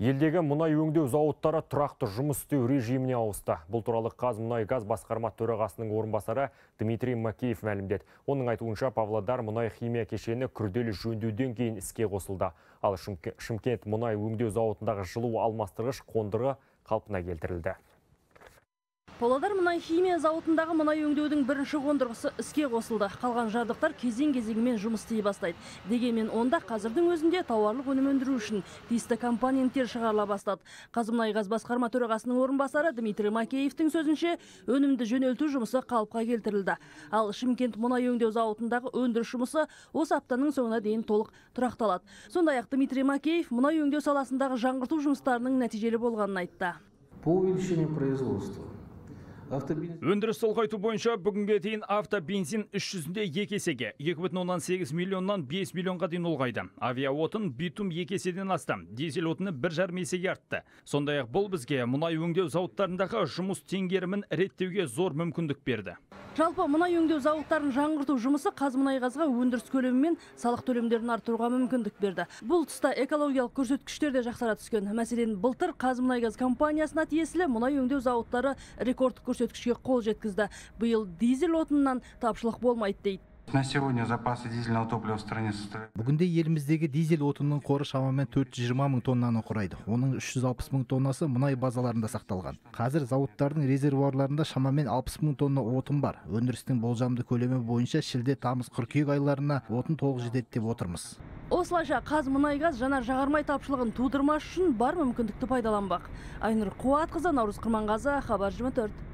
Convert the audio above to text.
Елдегі мұнай өңдеу зауыттары тұрақты жұмыс істеу режиміне ауысты. Бұл туралы Қазмұнайгаз басқарма төрағасының орынбасары Дмитрий Макеев мәлімдеді. Оның айтуынша Павлодар мұнай химия кешені күрделі жөндеуден кейін іске қосылды. Ал Шымкент мұнай өңдеу зауытындағы жылу алмастырғыш қондырғы қалпына келтірілді. Павлодар мұнай химия зауытындағы мұнай өңдеудің бірінші қондырғысы іске қосылды. Қалған жабдықтар кезең кезеңімен жұмыс істей бастайды. Дегенмен онда қазірдің өзінде тауарлық өнім өндіру үшін тиісті компоненттер шығарыла бастады. Қазмұнайгаз басқарма төрағасының орынбасары Дмитрий Макеевтің сөзінше, өнімді жөнелту жұмысы қалыпқа келтірілді. Ал Шымкент мұнай өңдеу зауытындағы өндіріс жұмысы осы аптаның соңына дейін толық тұрақталады. Сондай-ақ Дмитрий Макеев мұнай өңдеу саласындағы жаңғырту жұмыстарының нәтижелі болғанын айтты. По увеличению производства Өндіріс ұлғайту бойынша бүгінге дейін автобензин іс жүзінде екі есеге 2,8 миллионнан 5 миллионға дейін ұлғайды. Авиа отын битум екі еседен асты. Дизель отыны бір жарым есеге артты. Сондай ақ бұл бізге мұнай өңдеу зауыттарындағы жұмыс теңгерімін реттеуге зор мүмкіндік берді. Жалпы мұнай өңдеу зауыттарын жаңғырту жұмысы Қазмұнайгазға өндіріс көлемі мен салық төлемдерін арттыруға мүмкіндік берді. Бұл тұста экологиялық көрсеткіштер де жақсара түскен. Мәселен, былтыр Қазмұнайгаз компаниясына тиесілі мұнай өңдеу зауыттары рекордтық көрсеткішке қол жеткізді. Биыл дизель отынынан тапшылық болмайды дейді. На сегодня запасы дизельного топлива в стране составляют. Бүгінде еліміздегі дизель отынның қоры шамамен 420 мың тоннаны құрайды. Оның 360 мың тоннасы мұнай базаларында сақталған. Қазір зауыттардың резервуарларында шамамен 60 мың тонна отын бар. Өндірістің болжамды көлемі бойынша шілде, тамыз, қыркүйек айларына отын толық жетеді деп отырмыз. Осылайша Қазмұнайгаз жанар жағармай тапшылығын тудырмас үшін бар мүмкіндікті пайдаланбақ. Айнұр Қуатқызы, Наурыз Құрманғазы, Хабар 24.